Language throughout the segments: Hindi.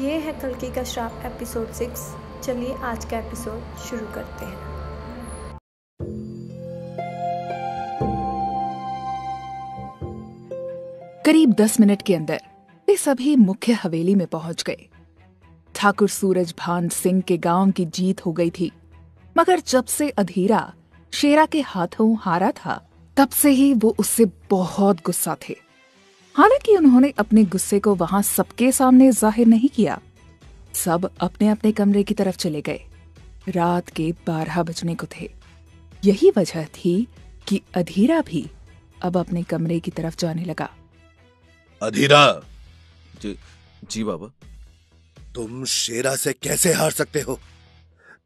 ये है कल का श्राप एपिसोड सिक्स चलिए आज का एपिसोड शुरू करते हैं। करीब दस मिनट के अंदर, वे सभी मुख्य हवेली में पहुँच गए। ठाकुर सूरज भान सिंह के गाँव की जीत हो गई थी। मगर जब से अधीरा शेरा के हाथों हारा था, तब से ही वो उससे बहुत गुस्सा थे। हालाँकि उन्होंने अपने गुस्से को वहाँ सबके सामने ज़ाहिर नहीं किया। सब अपने अपने कमरे की तरफ़ चले गए। रात के बारह बजने को थे। यही वजह थी कि अधीरा भी अब अपने कमरे की तरफ़ जाने लगा। अधीरा! जी जी बाबा। तुम शेरा से कैसे हार सकते हो?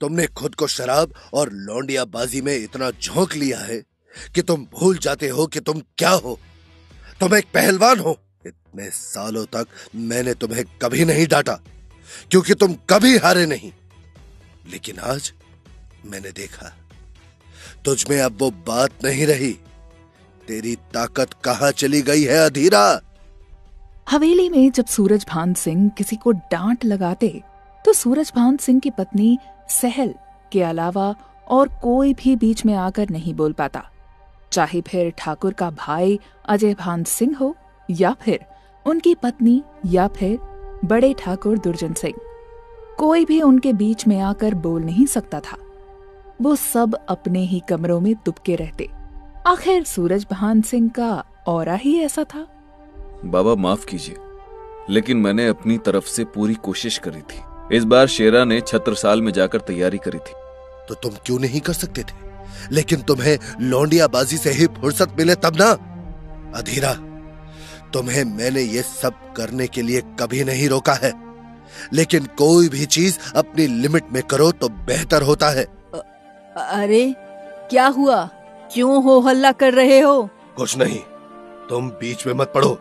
तुमने खुद को शराब और लौंडिया बाजी में इतना झोंक लिया है कि तुम भूल जाते हो कि तुम क्या हो? तुम एक पहलवान हो। इतने सालों तक मैंने तुम्हें कभी नहीं डांटा, क्योंकि तुम कभी हारे नहीं। लेकिन आज मैंने देखा, तुझ में अब वो बात नहीं रही। तेरी ताकत कहाँ चली गई है, अधीरा? हवेली में जब सूरज भान सिंह किसी को डांट लगाते तो सूरज भान सिंह की पत्नी सहल के अलावा और कोई भी बीच में आकर नहीं बोल पाता। चाहे फिर ठाकुर का भाई अजय भान सिंह हो या फिर उनकी पत्नी या फिर बड़े ठाकुर दुर्जन सिंह। कोई भी उनके बीच में आकर बोल नहीं सकता था। वो सब अपने ही कमरों में दुबके रहते। आखिर सूरज भान सिंह का और ही ऐसा था। बाबा माफ़ कीजिए लेकिन मैंने अपनी तरफ़ से पूरी कोशिश करी थी। इस बार शेरा ने छत्रसाल में जाकर तैयारी करी थी। तो तुम क्यों नहीं कर सकते थे? लेकिन तुम्हें लौंडिया बाजी से ही फुर्सत मिले तब ना? अधीरा तुम्हें मैंने ये सब करने के लिए कभी नहीं रोका है। लेकिन कोई भी चीज़ अपनी लिमिट में करो तो बेहतर होता है। अ, अरे क्या हुआ? क्यों हो हल्ला कर रहे हो? कुछ नहीं तुम बीच में मत पड़ो।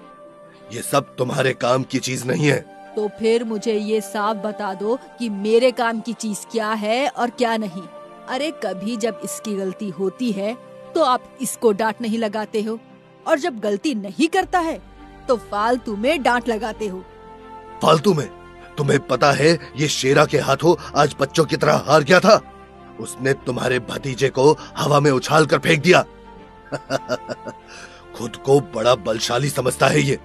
ये सब तुम्हारे काम की चीज़ नहीं है। तो फिर मुझे ये साफ़ बता दो कि मेरे काम की चीज़ क्या है और क्या नहीं। अरे कभी जब इसकी गलती होती है तो आप इसको डांट नहीं लगाते हो। और जब गलती नहीं करता है तो फालतू में डांट लगाते हो। फालतू में? तुम्हें पता है ये शेरा के हाथों आज बच्चों की तरह हार गया था। उसने तुम्हारे भतीजे को हवा में उछाल कर फेंक दिया। खुद को बड़ा बलशाली समझता है ये।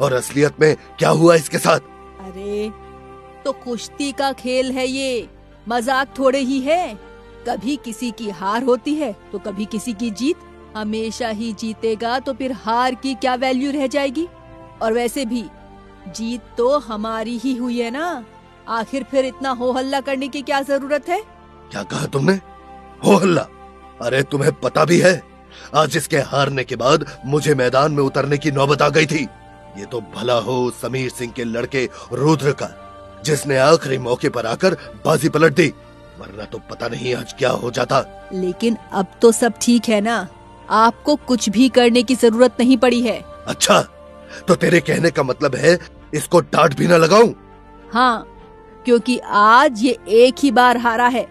और असलियत में क्या हुआ इसके साथ? अरे तो कुश्ती का खेल है ये। मज़ाक थोड़े ही है। कभी किसी की हार होती है तो कभी किसी की जीत। हमेशा ही जीतेगा तो फिर हार की क्या वैल्यू रह जाएगी? और वैसे भी, जीत तो हमारी ही हुई है ना? आखिर फिर इतना हो हल्ला करने की क्या ज़रूरत है? क्या कहा तुमने? हो हल्ला? अरे, तुम्हें पता भी है, आज इसके हारने के बाद मुझे मैदान में उतरने की नौबत आ गई थी। ये तो भला हो समीर सिंह के लड़के रुद्र का जिसने आखिरी मौके पर आकर बाजी पलट दी। वरना तो पता नहीं आज क्या हो जाता। लेकिन अब तो सब ठीक है ना? आपको कुछ भी करने की ज़रूरत नहीं पड़ी है। अच्छा तो तेरे कहने का मतलब है इसको डांट भी ना लगाऊँ? हाँ क्योंकि आज ये एक ही बार हारा है।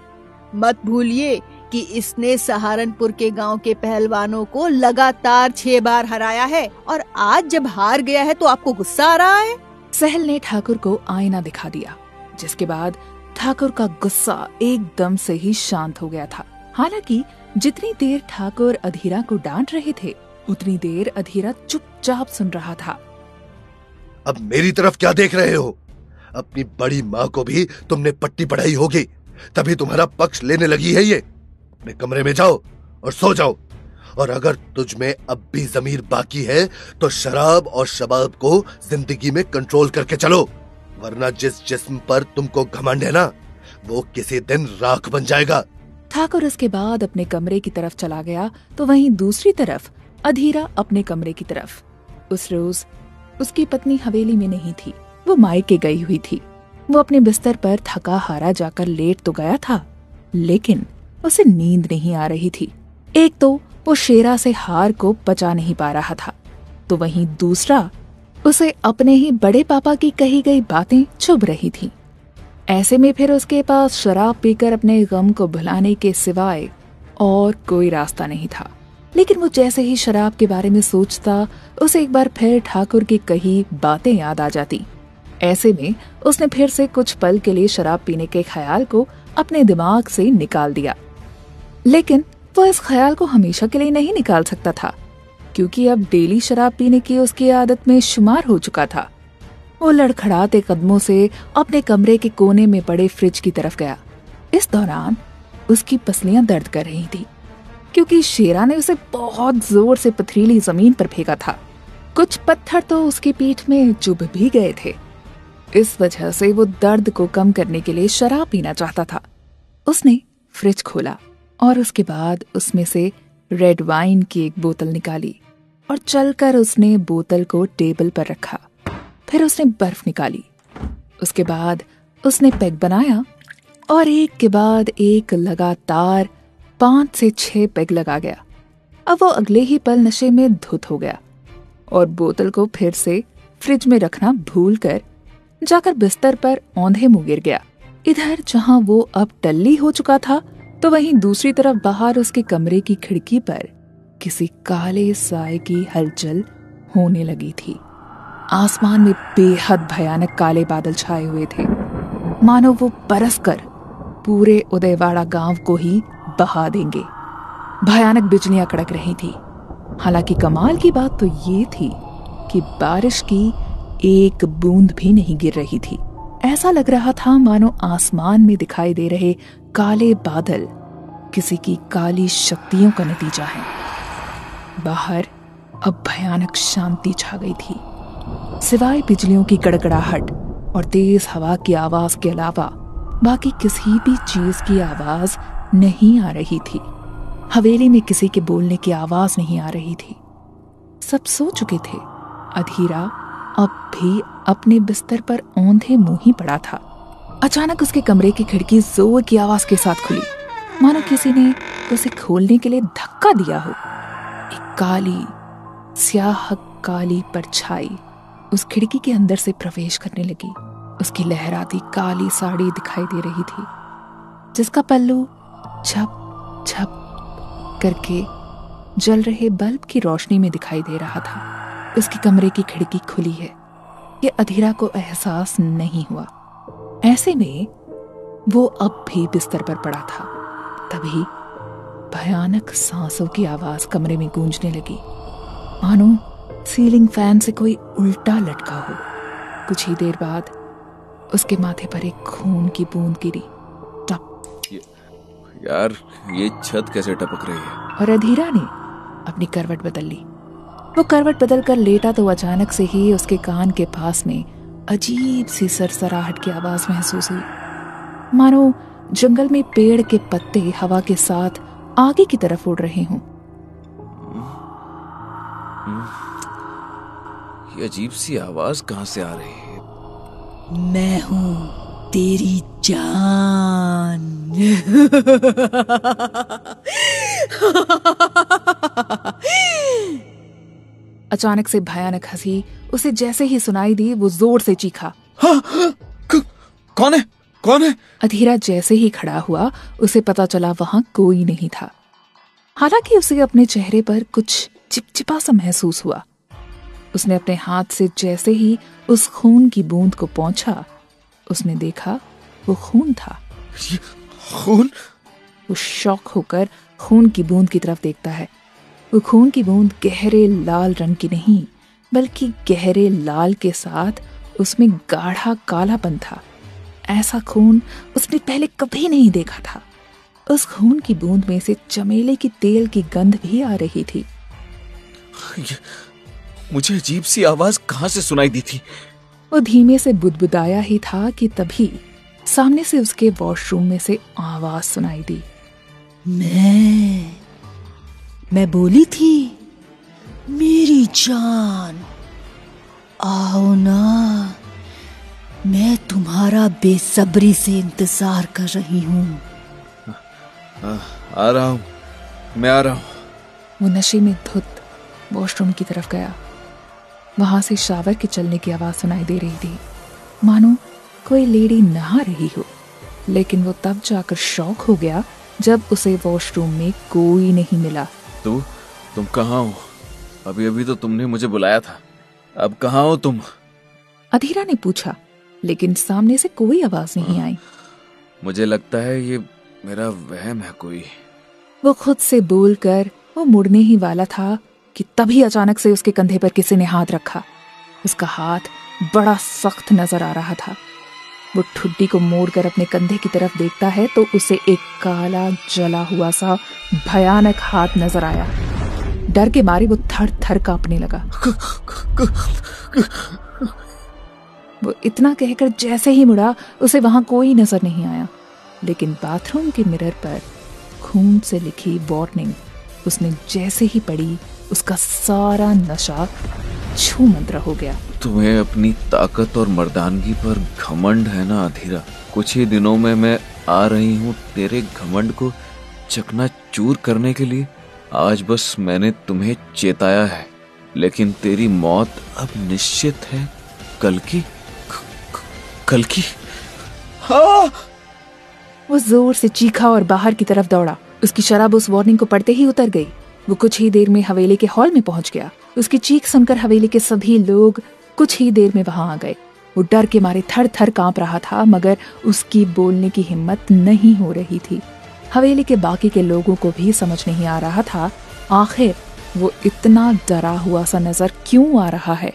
मत भूलिए कि इसने सहारनपुर के गाँव के पहलवानों को लगातार छह बार हराया है और आज जब हार गया है तो आपको गुस्सा आ रहा है? सहल ने ठाकुर को आईना दिखा दिया जिसके बाद ठाकुर का गुस्सा एकदम से ही शांत हो गया था। हालाँकि जितनी देर ठाकुर अधीरा को डांट रहे थे, उतनी देर अधीरा चुपचाप सुन रहा था। अब मेरी तरफ़ क्या देख रहे हो? अपनी बड़ी माँ को भी तुमने पट्टी पढ़ाई होगी, तभी तुम्हारा पक्ष लेने लगी है ये। अपने कमरे में जाओ और सो जाओ। और अगर तुझ में अब भी जमीर बाकी है तो शराब और शबाब को ज़िंदगी में कंट्रोल करके चलो। वरना जिस जिस्म पर तुमको घमंड है ना, वो किसी दिन राख बन जाएगा। ठाकुर उसके बाद अपने कमरे की तरफ़ चला गया तो वहीं दूसरी तरफ़, अधीरा अपने कमरे की तरफ़। उस रोज उसकी पत्नी हवेली में नहीं थी, वो मायके गई हुई थी। वो अपने बिस्तर पर थका हारा जाकर लेट तो गया था, लेकिन उसे नींद नहीं आ रही थी। एक तो वो शेरा से हार को बचा नहीं पा रहा था तो वहीं दूसरा उसे अपने ही बड़े पापा की कही गई बातें चुभ रही थी। ऐसे में फिर उसके पास शराब पीकर अपने गम को भुलाने के सिवाय और कोई रास्ता नहीं था। लेकिन वो जैसे ही शराब के बारे में सोचता, उसे एक बार फिर ठाकुर की कही बातें याद आ जाती। ऐसे में उसने फिर से कुछ पल के लिए शराब पीने के ख्याल को अपने दिमाग से निकाल दिया। लेकिन वो इस ख्याल को हमेशा के लिए नहीं निकाल सकता था। क्योंकि अब डेली शराब पीने की उसकी आदत में शुमार हो चुका था। वो लड़खड़ाते कदमों से अपने कमरे के कोने में पड़े फ्रिज की तरफ़ गया। इस दौरान उसकी पसलियाँ दर्द कर रही थी, क्योंकि शेरा ने उसे बहुत ज़ोर से पथरीली ज़मीन पर फेंका था। कुछ पत्थर तो उसकी पीठ में चुभ भी गए थे। इस वजह से वो दर्द को कम करने के लिए शराब पीना चाहता था। उसने फ्रिज खोला और उसके बाद उसमें से रेड वाइन की एक बोतल निकाली। और चलकर उसने बोतल को टेबल पर रखा। फिर उसने बर्फ़ निकाली। उसके बाद उसने पैक बनाया और एक के बाद एक लगातार पाँच से छह पैग लगा गया। अब वो अगले ही पल नशे में धुत हो गया और बोतल को फिर से फ्रिज में रखना भूल कर जाकर बिस्तर पर औंधे मुँह गिर गया। इधर जहाँ वो अब टल्ली हो चुका था तो वहीं दूसरी तरफ़ बाहर उसके कमरे की खिड़की पर किसी काले साय की हलचल होने लगी थी। आसमान में बेहद भयानक काले बादल छाए हुए थे। मानो वो बरस कर पूरे उदयवाड़ा गाँव को ही बहा देंगे। भयानक बिजलियाँ कड़क रही थी। हालाँकि कमाल की बात तो ये थी कि बारिश की एक बूंद भी नहीं गिर रही थी। ऐसा लग रहा था मानो आसमान में दिखाई दे रहे काले बादल किसी की काली शक्तियों का नतीजा है। बाहर अब भयानक शांति छा गई थी। सिवाय बिजलियों की गड़गड़ाहट और तेज हवा की आवाज़ के अलावा, बाकी किसी भी चीज़ की आवाज़ नहीं आ रही थी। हवेली में किसी के बोलने की आवाज़ नहीं आ रही थी। सब सो चुके थे। अधीरा अब भी अपने बिस्तर पर औंधे मुँह ही पड़ा था। अचानक उसके कमरे की खिड़की ज़ोर की आवाज़ के साथ खुली। मानो किसी ने उसे खोलने के लिए धक्का दिया हो। काली, स्याह काली परछाई उस खिड़की के अंदर से प्रवेश करने लगी। उसकी लहराती काली साड़ी दिखाई दे रही थी, जिसका पल्लू छप छप करके जल रहे बल्ब की रोशनी में दिखाई दे रहा था। उसके कमरे की खिड़की खुली है। ये अधीरा को एहसास नहीं हुआ। ऐसे में वो अब भी बिस्तर पर पड़ा था। तभी भयानक सांसों की आवाज़ कमरे में गूंजने लगी। मानो सीलिंग फ़ैन से कोई उल्टा लटका हो। कुछ ही देर बाद उसके माथे पर एक खून की बूंद गिरी। टप। यार ये छत कैसे टपक रही है? और अधीरा ने अपनी करवट बदल ली। वो करवट बदल कर लेटा तो अचानक से ही उसके कान के पास में अजीब सी सरसराहट की आवाज़ महसूस हुई। मानो जंगल में पेड़ के पत्ते हवा के साथ आगे की तरफ़ उड़ रहे हों। ये अजीब सी आवाज़ कहाँ से आ रही है? मैं हूँ तेरी जान। अचानक से भयानक हँसी उसे जैसे ही सुनाई दी वो ज़ोर से चीखा। हाँ, कौन है? कौन है? अधीरा जैसे ही खड़ा हुआ उसे पता चला वहाँ कोई नहीं था। हालाँकि उसे अपने चेहरे पर कुछ चिपचिपा सा महसूस हुआ। उसने अपने हाथ से जैसे ही उस खून की बूंद को पहुँचा उसने देखा वो खून था। खून? वो शौक होकर खून की बूंद की तरफ़ देखता है। वो खून की बूंद गहरे लाल रंग की नहीं बल्कि गहरे लाल के साथ उसमें गाढ़ा कालापन था। ऐसा खून उसने पहले कभी नहीं देखा था। उस खून की बूंद में से चमेले की तेल की गंध भी आ रही थी। मुझे अजीब सी आवाज़ कहाँ से सुनाई दी थी? वो धीमे से बुदबुदाया ही था कि तभी सामने से उसके वॉशरूम में से आवाज़ सुनाई दी। मैं मैं बोली थी मेरी जान आओ ना। मैं तुम्हारा बेसब्री से इंतज़ार कर रही हूँ। आ, आ रहा हूँ। मैं आ रहा हूँ। वो नशे में धुत वॉशरूम की तरफ़ गया। वहाँ से शावर के चलने की आवाज़ सुनाई दे रही थी। मानो कोई लेडी नहा रही हो। लेकिन वो तब जाकर शौक हो गया जब उसे वॉशरूम में कोई नहीं मिला। तू तुम कहाँ हो? अभी अभी तो तुमने मुझे बुलाया था। अब कहाँ हो तुम? अधीरा ने पूछा लेकिन सामने से कोई आवाज़ नहीं आई। मुझे लगता है ये मेरा वहम है कोई। वो खुद से बोलकर वो मुड़ने ही वाला था कि तभी अचानक से उसके कंधे पर किसी ने हाथ रखा। उसका हाथ बड़ा सख्त नज़र आ रहा था। वो ठुड्डी को मोड़कर अपने कंधे की तरफ़ देखता है तो उसे एक काला जला हुआ सा भयानक हाथ नज़र आया। डर के मारे वो थर थर कांपने लगा। वो इतना कहकर जैसे ही मुड़ा, उसे वहाँ कोई नज़र नहीं आया। लेकिन बाथरूम के मिरर पर खून से लिखी वार्निंग, उसने जैसे ही पढ़ी, उसका सारा नशा छू मंत्र हो गया। तुम्हें अपनी ताकत और मर्दानगी पर घमंड है ना, अधीरा? कुछ ही दिनों में मैं आ रही हूँ तेरे घमंड को चकना चूर करने के लिए। आज बस मैंने तुम्हें चेताया है, लेकिन तेरी मौत अब निश्चित है कल की। कल की। हाँ। वो ज़ोर से चीखा और बाहर की तरफ़ दौड़ा। उसकी शराब उस वार्निंग को पढ़ते ही उतर गई। वो कुछ ही देर में हवेली के हॉल में पहुँच गया। उसकी चीख सुनकर हवेली के सभी लोग कुछ ही देर में वहाँ आ गए। वो डर के मारे थर थर काँप रहा था मगर उसकी बोलने की हिम्मत नहीं हो रही थी। हवेली के बाकी के लोगों को भी समझ नहीं आ रहा था आखिर वो इतना डरा हुआ सा नज़र क्यों आ रहा है?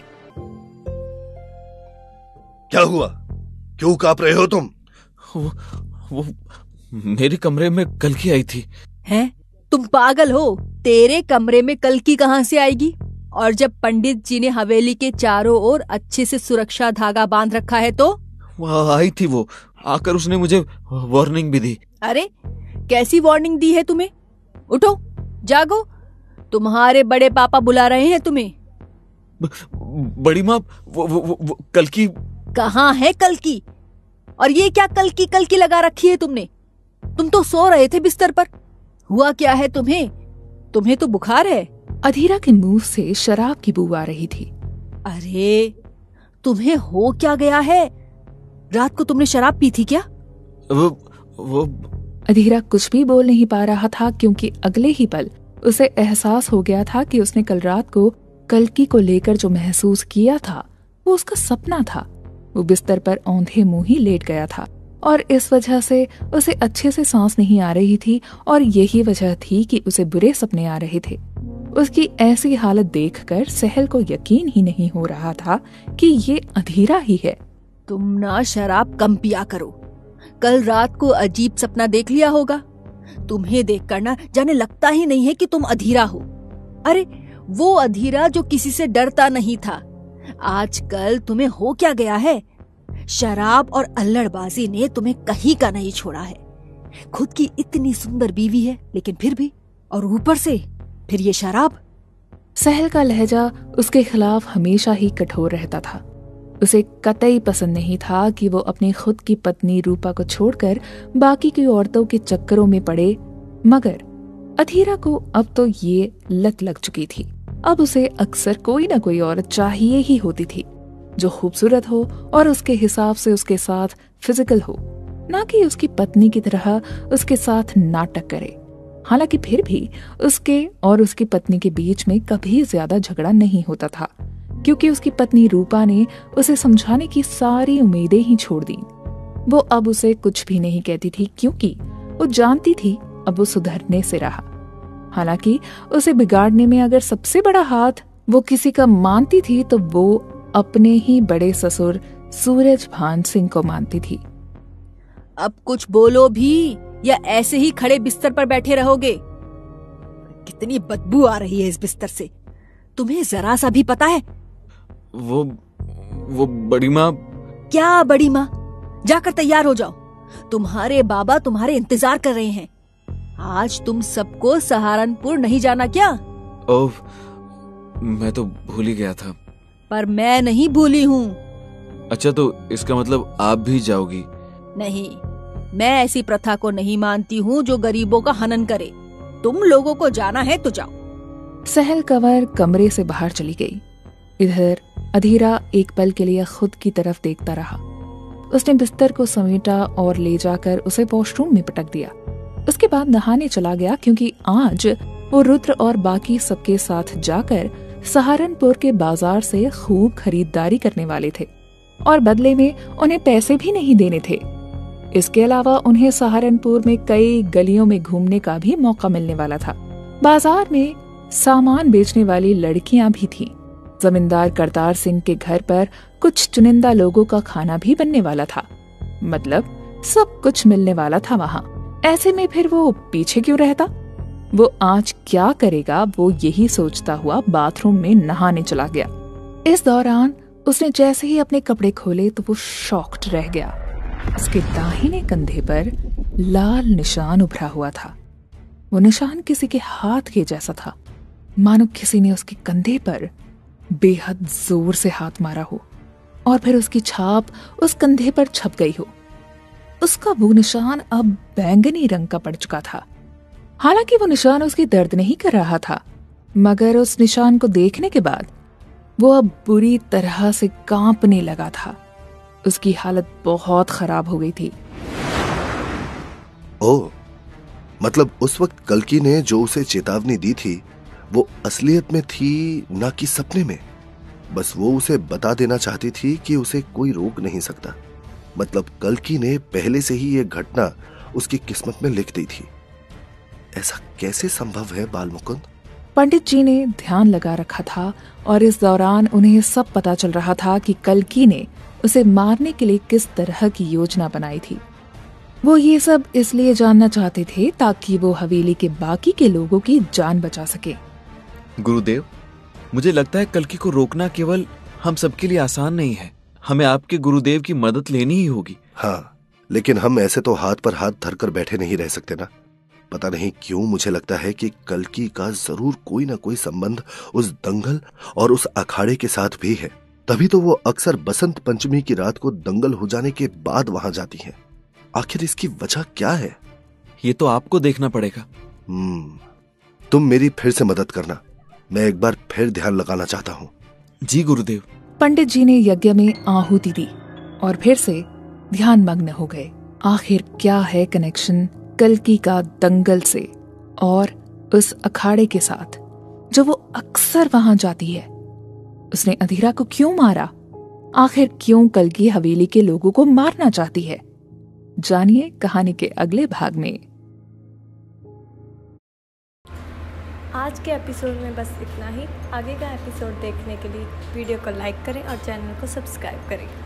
क्या हुआ? क्यों काँप रहे हो तुम? वो, वो मेरे कमरे में कल की आई थी। हैं? तुम पागल हो। तेरे कमरे में कल की कहाँ से आएगी? और जब पंडित जी ने हवेली के चारों ओर अच्छे से सुरक्षा धागा बाँध रखा है तो? वह आई थी वो। आकर उसने मुझे वार्निंग भी दी। अरे कैसी वार्निंग दी है तुम्हें? उठो जागो। तुम्हारे बड़े पापा बुला रहे हैं तुम्हें। ब, बड़ी माँ वो, वो, वो, वो कल की कहाँ है कल की और ये क्या कल की कल की लगा रखी है तुमने? तुम तो सो रहे थे बिस्तर पर। हुआ क्या है तुम्हें? तुम्हें तो बुखार है। अधीरा के मुँह से शराब की बू आ रही थी। अरे तुम्हें हो क्या गया है? रात को तुमने शराब पी थी क्या? वो वो अधीरा कुछ भी बोल नहीं पा रहा था क्योंकि अगले ही पल उसे एहसास हो गया था कि उसने कल रात को कलकी को लेकर जो महसूस किया था वो उसका सपना था। वो बिस्तर पर औंधे मुँह ही लेट गया था और इस वजह से उसे अच्छे से सांस नहीं आ रही थी और यही वजह थी कि उसे बुरे सपने आ रहे थे। उसकी ऐसी हालत देखकर सहल को यकीन ही नहीं हो रहा था कि ये अधीरा ही है। तुम ना शराब कम पिया करो। कल रात को अजीब सपना देख लिया होगा। तुम्हें देखकर ना जाने लगता ही नहीं है कि तुम अधीरा हो। अरे, वो अधीरा जो किसी से डरता नहीं था। आजकल तुम्हें हो क्या गया है? शराब और अल्लड़बाजी ने तुम्हें कहीं का नहीं छोड़ा है। खुद की इतनी सुंदर बीवी है, लेकिन फिर भी, और ऊपर से, फिर ये शराब। सहल का लहजा उसके खिलाफ हमेशा ही कठोर रहता था। उसे कतई पसंद नहीं था कि वो अपनी खुद की पत्नी रूपा को छोड़कर बाकी की औरतों के चक्करों में पड़े, मगर अधीरा को अब तो ये लत लग चुकी थी। अब उसे अक्सर कोई ना कोई औरत चाहिए ही होती थी, जो खूबसूरत हो और उसके हिसाब से उसके साथ फ़िज़िकल हो, ना कि उसकी पत्नी की तरह उसके साथ नाटक करे। हालाँकि फिर भी उसके और उसकी पत्नी के बीच में कभी ज़्यादा झगड़ा नहीं होता था, क्योंकि उसकी पत्नी रूपा ने उसे समझाने की सारी उम्मीदें ही छोड़ दी। वो अब उसे कुछ भी नहीं कहती थी, क्योंकि वो जानती थी, अब वो सुधरने से रहा। हालाँकि उसे बिगाड़ने में अगर सबसे बड़ा हाथ वो किसी का मानती थी तो वो अपने ही बड़े ससुर सूरज भान सिंह को मानती थी। अब कुछ बोलो भी या ऐसे ही खड़े बिस्तर पर बैठे रहोगे? कितनी बदबू आ रही है इस बिस्तर से। तुम्हें जरा सा भी पता है? वो वो बड़ी माँ। क्या बड़ी माँ? जाकर तैयार हो जाओ। तुम्हारे बाबा तुम्हारे इंतज़ार कर रहे हैं। आज तुम सबको सहारनपुर नहीं जाना क्या? ओह मैं तो भूल ही गया था। पर मैं नहीं भूली हूँ। अच्छा तो इसका मतलब आप भी जाओगी? नहीं मैं ऐसी प्रथा को नहीं मानती हूँ जो गरीबों का हनन करे। तुम लोगों को जाना है तो जाओ। सहल कंवर कमरे से बाहर चली गई। इधर अधीरा एक पल के लिए खुद की तरफ़ देखता रहा। उसने बिस्तर को समेटा और ले जाकर उसे वॉशरूम में पटक दिया। उसके बाद नहाने चला गया क्योंकि आज वो रुद्र और बाकी सबके साथ जाकर सहारनपुर के बाज़ार से खूब खरीदारी करने वाले थे और बदले में उन्हें पैसे भी नहीं देने थे। इसके अलावा उन्हें सहारनपुर में कई गलियों में घूमने का भी मौका मिलने वाला था। बाज़ार में सामान बेचने वाली लड़कियाँ भी थीं। जमींदार करतार सिंह के घर पर कुछ चुनिंदा लोगों का खाना भी बनने वाला था। मतलब सब कुछ मिलने वाला था वहाँ। ऐसे में फिर वो पीछे क्यों रहता? वो आज क्या करेगा, वो यही सोचता हुआ बाथरूम में नहाने चला गया। इस दौरान उसने जैसे ही अपने कपड़े खोले तो वो शॉक्ड रह गया। उसके दाहिने कंधे पर लाल निशान उभरा हुआ था। वो निशान किसी के हाथ के जैसा था। मानो किसी ने उसके कंधे पर बेहद ज़ोर से हाथ मारा हो और फिर उसकी छाप उस कंधे पर छप गई हो। उसका वो निशान अब बैंगनी रंग का पड़ चुका था। हालाँकि वो निशान उसकी दर्द नहीं कर रहा था, मगर उस निशान को देखने के बाद वो अब बुरी तरह से कांपने लगा था। उसकी हालत बहुत खराब हो गई थी। ओ मतलब उस वक्त कलकी ने जो उसे चेतावनी दी थी, वो असलियत में थी ना कि सपने में? बस वो उसे बता देना चाहती थी कि उसे कोई रोक नहीं सकता। मतलब कलकी ने पहले से ही यह घटना उसकी किस्मत में लिख दी थी। ऐसा कैसे संभव है बाल मुकुंद पंडित जी ने ध्यान लगा रखा था और इस दौरान उन्हें सब पता चल रहा था कि कलकी ने उसे मारने के लिए किस तरह की योजना बनाई थी। वो ये सब इसलिए जानना चाहते थे ताकि वो हवेली के बाकी के लोगों की जान बचा सके। गुरुदेव मुझे लगता है कलकी को रोकना केवल हम सबके लिए आसान नहीं है। हमें आपके गुरुदेव की मदद लेनी ही होगी। हाँ लेकिन हम ऐसे तो हाथ पर हाथ धरकर बैठे नहीं रह सकते ना। पता नहीं क्यों मुझे लगता है कि कलकी का ज़रूर कोई ना कोई संबंध उस दंगल और उस अखाड़े के साथ भी है। तभी तो वो अक्सर बसंत पंचमी की रात को दंगल हो जाने के बाद वहाँ जाती हैं। आखिर इसकी वजह क्या है? ये तो आपको देखना पड़ेगा। हम्म तुम मेरी फिर से मदद करना। मैं एक बार फिर ध्यान लगाना चाहता हूँ। जी गुरुदेव। पंडित जी ने यज्ञ में आहुति दी और फिर से ध्यान मग्न हो गए। आखिर क्या है कनेक्शन कलकी का दंगल से और उस अखाड़े के साथ, जो वो अक्सर वहाँ जाती है? उसने अधीरा को क्यों मारा? आखिर क्यों कलकी हवेली के लोगों को मारना चाहती है? जानिए कहानी के अगले भाग में। आज के एपिसोड में बस इतना ही। आगे का एपिसोड देखने के लिए वीडियो को लाइक करें और चैनल को सब्सक्राइब करें।